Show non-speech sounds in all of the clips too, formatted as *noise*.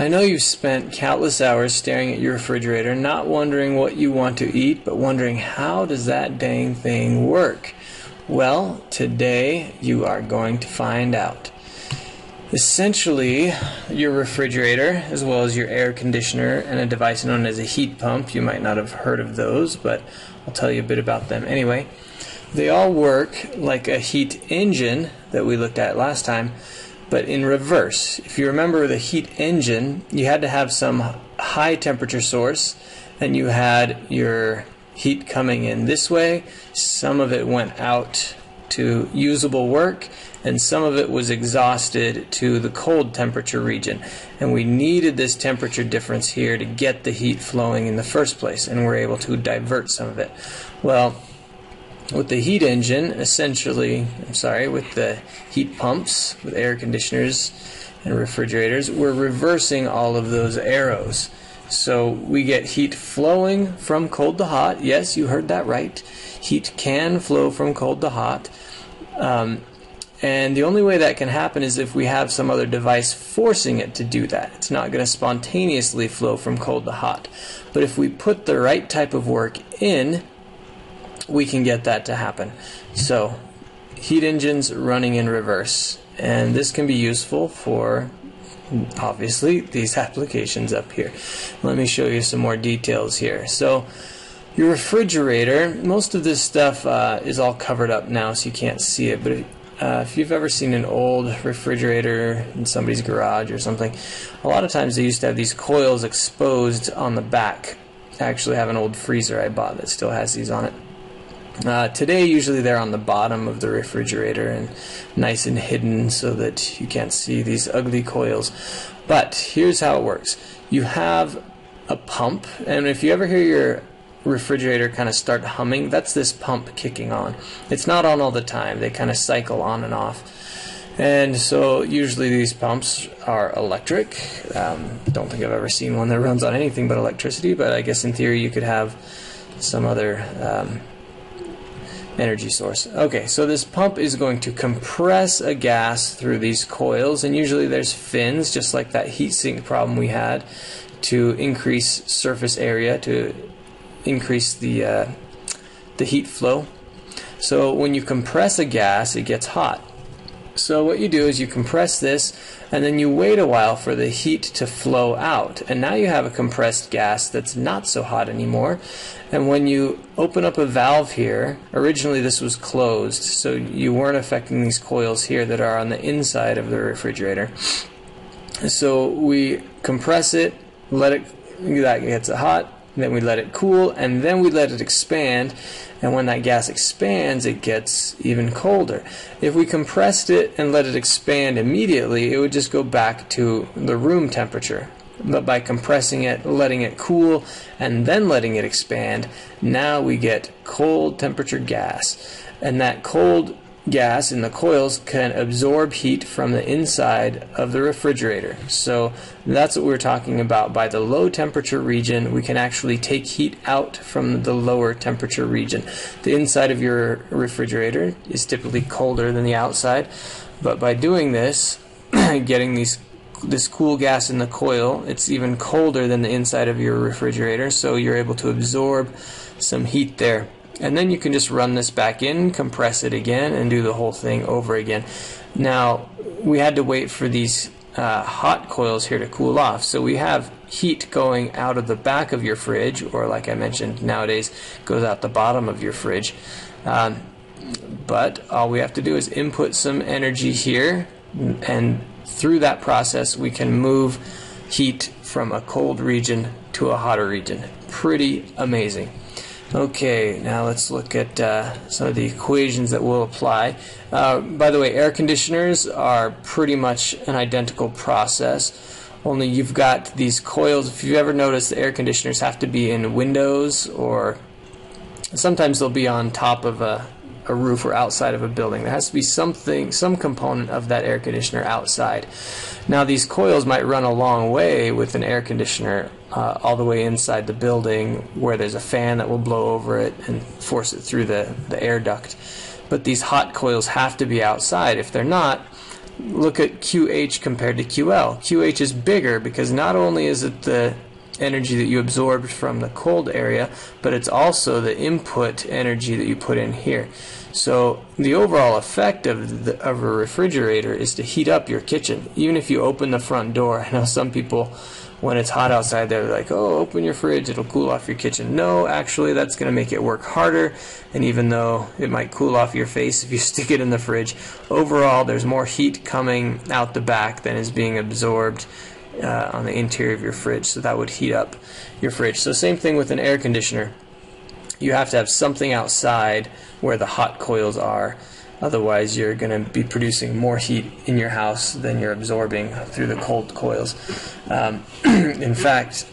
I know you've spent countless hours staring at your refrigerator, not wondering what you want to eat, but wondering how does that dang thing work? Well, today you are going to find out. Essentially, your refrigerator, as well as your air conditioner and a device known as a heat pump, you might not have heard of those, but I'll tell you a bit about them anyway. They all work like a heat engine that we looked at last time, but in reverse. If you remember the heat engine, you had to have some high temperature source, and you had your heat coming in this way. Some of it went out to usable work, and some of it was exhausted to the cold temperature region. And we needed this temperature difference here to get the heat flowing in the first place, and we're able to divert some of it. Well, with the heat engine, essentially, I'm sorry, with the heat pumps, with air conditioners and refrigerators, we're reversing all of those arrows. So we get heat flowing from cold to hot. Yes, you heard that right. Heat can flow from cold to hot. Um, and the only way that can happen is if we have some other device forcing it to do that. It's not going to spontaneously flow from cold to hot. But if we put the right type of work in, we can get that to happen. So, heat engines running in reverse. And this can be useful for obviously these *laughs* applications up here. Let me show you some more details here. So, your refrigerator, most of this stuff uh, is all covered up now so you can't see it, but if, uh, if you've ever seen an old refrigerator in somebody's garage or something, a lot of times they used to have these coils exposed on the back. I actually have an old freezer I bought that still has these on it. Uh, today, usually they're on the bottom of the refrigerator and nice and hidden so that you can't see these ugly coils. But here's how it works you have a pump, and if you ever hear your refrigerator kind of start humming, that's this pump kicking on. It's not on all the time, they kind of cycle on and off. And so usually these pumps are electric. Um, don't think I've ever seen one that runs on anything but electricity, but I guess in theory you could have some other um, energy source. Okay, so this pump is going to compress a gas through these coils, and usually there's fins, just like that heat sink problem we had, to increase surface area, to increase the, uh, the heat flow. So when you compress a gas, it gets hot. So what you do is you compress this and then you wait a while for the heat to flow out. And now you have a compressed gas that's not so hot anymore. And when you open up a valve here, originally this was closed, so you weren't affecting these coils here that are on the inside of the refrigerator. So we compress it, let it, that gets it hot, then we let it cool, and then we let it expand. And when that gas expands, it gets even colder. If we compressed it and let it expand immediately, it would just go back to the room temperature. But by compressing it, letting it cool, and then letting it expand, now we get cold temperature gas. And that cold gas in the coils can absorb heat from the inside of the refrigerator. So that's what we're talking about. By the low temperature region, we can actually take heat out from the lower temperature region. The inside of your refrigerator is typically colder than the outside, but by doing this, *clears throat* getting these this cool gas in the coil, it's even colder than the inside of your refrigerator, so you're able to absorb some heat there. And then you can just run this back in, compress it again, and do the whole thing over again. Now, we had to wait for these uh, hot coils here to cool off. So we have heat going out of the back of your fridge, or like I mentioned, nowadays goes out the bottom of your fridge. Um, but all we have to do is input some energy here, and through that process, we can move heat from a cold region to a hotter region. Pretty amazing. Okay, now let's look at uh, some of the equations that will apply. Uh, by the way, air conditioners are pretty much an identical process, only you've got these coils. If you've ever noticed, the air conditioners have to be in windows or sometimes they'll be on top of a, a roof or outside of a building. There has to be something, some component of that air conditioner outside. Now, these coils might run a long way with an air conditioner uh, all the way inside the building where there's a fan that will blow over it and force it through the, the air duct. But these hot coils have to be outside. If they're not, look at QH compared to QL. QH is bigger because not only is it the energy that you absorbed from the cold area, but it's also the input energy that you put in here. So the overall effect of, the, of a refrigerator is to heat up your kitchen. Even if you open the front door, *laughs* I know some people, when it's hot outside, they're like, oh, open your fridge, it'll cool off your kitchen. No, actually, that's going to make it work harder. And even though it might cool off your face if you *laughs* stick it in the fridge, overall, there's more heat coming out the back than is being absorbed uh, on the interior of your fridge, so that would heat up your fridge. So same thing with an air conditioner. You have to have something outside where the hot coils are. Otherwise, you're going to be producing more heat in your house than you're absorbing through the cold coils. Um, *clears throat* in fact,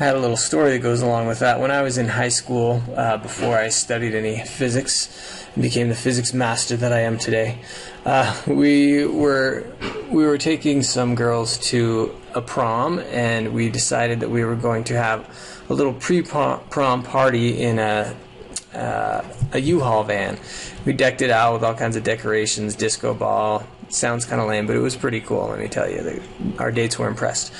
I had a little story that goes along with that. When I was in high school, uh, before I studied any physics and became the physics master that I am today, uh, we were we were taking some girls to a prom, and we decided that we were going to have a little pre-prom party in a uh, a U-Haul van. We decked it out with all kinds of decorations, disco ball. Sounds kind of lame, but it was pretty cool. Let me tell you, our dates were impressed.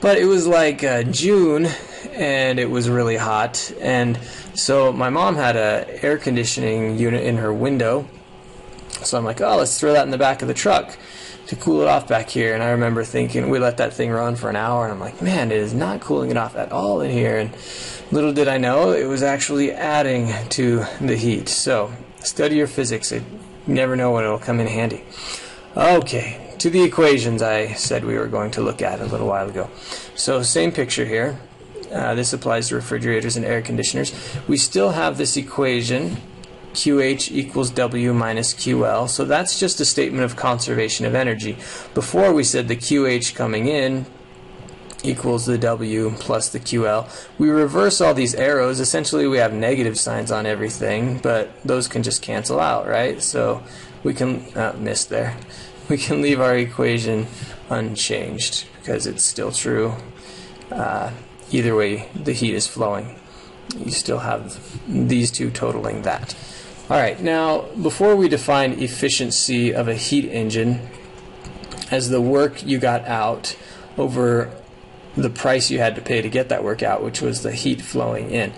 But it was like uh, June, and it was really hot, and so my mom had a air conditioning unit in her window. So I'm like, oh, let's throw that in the back of the truck to cool it off back here. And I remember thinking, we let that thing run for an hour, and I'm like, man, it is not cooling it off at all in here. And little did I know, it was actually adding to the heat. So study your physics. You never know when it'll come in handy. Okay, to the equations I said we were going to look at a little while ago. So same picture here. Uh, this applies to refrigerators and air conditioners. We still have this equation QH equals W minus QL. So that's just a statement of conservation of energy. Before we said the QH coming in equals the W plus the QL. We reverse all these arrows. Essentially, we have negative signs on everything, but those can just cancel out, right? So we can, uh, miss there. *laughs* We can leave our equation unchanged because it's still true. Uh, either way, the heat is flowing. You still have these two totaling that. All right, now before we define efficiency of a heat engine as the work you got out over the price you had to pay to get that workout, which was the heat flowing in.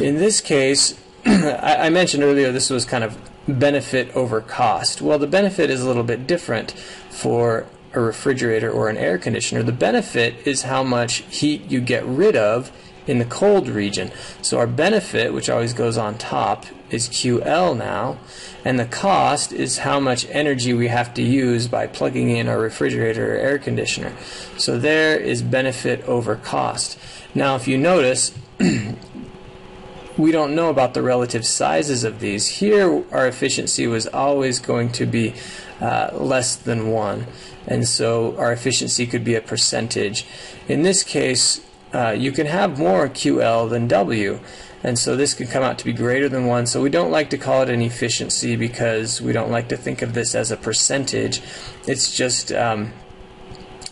In this case, *clears throat* I, I mentioned earlier this was kind of benefit over cost. Well, the benefit is a little bit different for a refrigerator or an air conditioner. The benefit is how much heat you get rid of in the cold region. So our benefit, which always goes on top, is QL now, and the cost is how much energy we have to use by plugging in our refrigerator or air conditioner. So there is benefit over cost. Now, if you notice, *clears throat* we don't know about the relative sizes of these. Here, our efficiency was always going to be uh, less than 1, and so our efficiency could be a percentage. In this case, uh, you can have more QL than W. And so this could come out to be greater than 1. So we don't like to call it an efficiency because we don't like to think of this as a percentage. It's just um,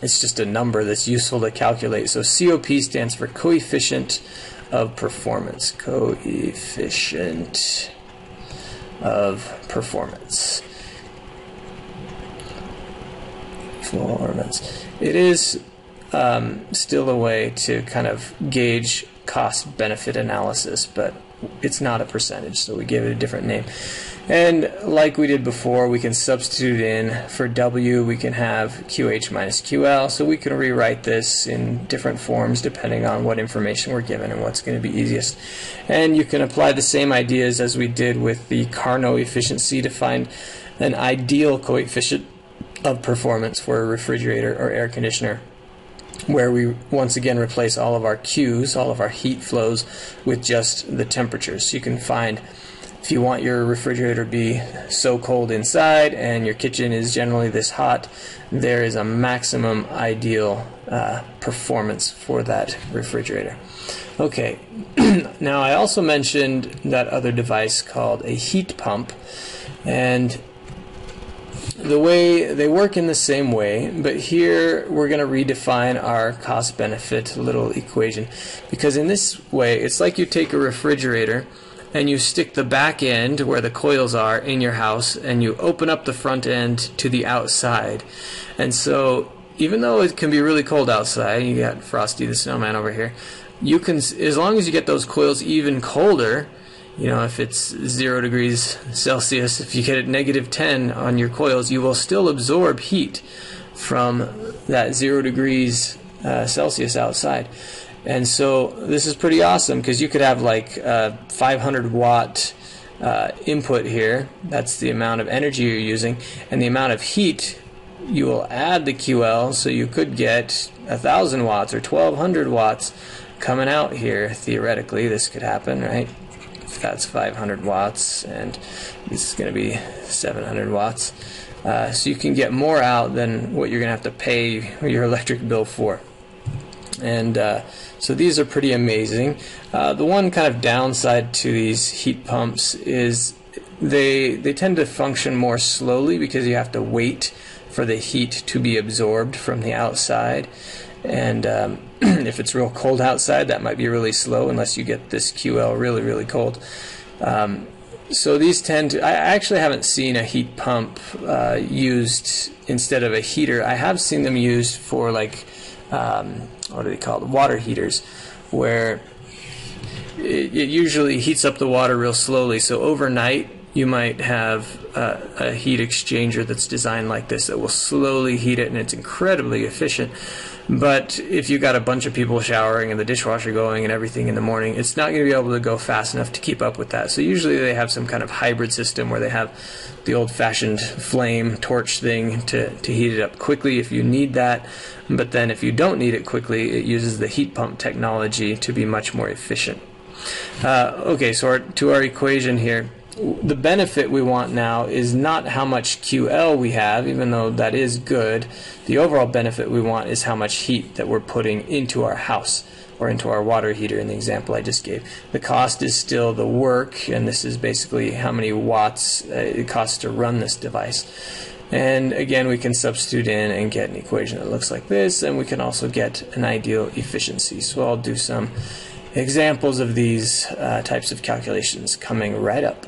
it's just a number that's useful to calculate. So COP stands for coefficient of performance. Coefficient of performance. Performance. It is um, still a way to kind of gauge cost benefit analysis, but it's not a percentage, so we give it a different name. And like we did before, we can substitute in for W, we can have QH minus QL, so we can rewrite this in different forms depending on what information we're given and what's going to be easiest. And you can apply the same ideas as we did with the Carnot efficiency to find an ideal coefficient of performance for a refrigerator or air conditioner where we once again replace all of our Q's, all of our heat flows, with just the temperatures. So you can find if you want your refrigerator to be so cold inside and your kitchen is generally this hot, there is a maximum ideal uh, performance for that refrigerator. Okay, *clears throat* now I also mentioned that other device called a heat pump, and the way they work in the same way, but here we're going to redefine our cost benefit little equation because in this way it's like you take a refrigerator and you stick the back end where the coils are in your house and you open up the front end to the outside. And so even though it can be really cold outside, you got Frosty the Snowman over here, you can, as long as you get those coils even colder, you know, if it's zero degrees Celsius, if you get it negative 10 on your coils, you will still absorb heat from that zero degrees uh, Celsius outside. And so this is pretty awesome because you could have like a 500 watt uh, input here. That's the amount of energy you're using, and the amount of heat you will add the QL, so you could get a thousand watts or 1200 watts coming out here. Theoretically, this could happen, right? That's 500 watts, and this is going to be 700 watts. Uh, so you can get more out than what you're going to have to pay your electric bill for. And uh, so these are pretty amazing. Uh, the one kind of downside to these heat pumps is they they tend to function more slowly because you have to wait for the heat to be absorbed from the outside. And um, *clears throat* if it's real cold outside, that might be really slow unless you get this QL really, really cold. Um, so these tend to, I actually haven't seen a heat pump uh, used instead of a heater. I have seen them used for like, um, what are they called? Water heaters, where it, it, usually heats up the water real slowly. So overnight, you might have a, a heat exchanger that's designed like this that will slowly heat it, and it's incredibly efficient. But if you've got a bunch of people showering and the dishwasher going and everything in the morning, it's not going to be able to go fast enough to keep up with that. So usually they have some kind of hybrid system where they have the old-fashioned flame torch thing to, to heat it up quickly if you need that. But then if you don't need it quickly, it uses the heat pump technology to be much more efficient. Uh, okay, so our, to our equation here the benefit we want now is not how much QL we have, even though that is good. The overall benefit we want is how much heat that we're putting into our house or into our water heater in the example I just gave. The cost is still the work, and this is basically how many watts uh, it costs to run this device. And again, we can substitute in and get an equation that looks like this, and we can also get an ideal efficiency. So I'll do some examples of these uh, types of calculations coming right up.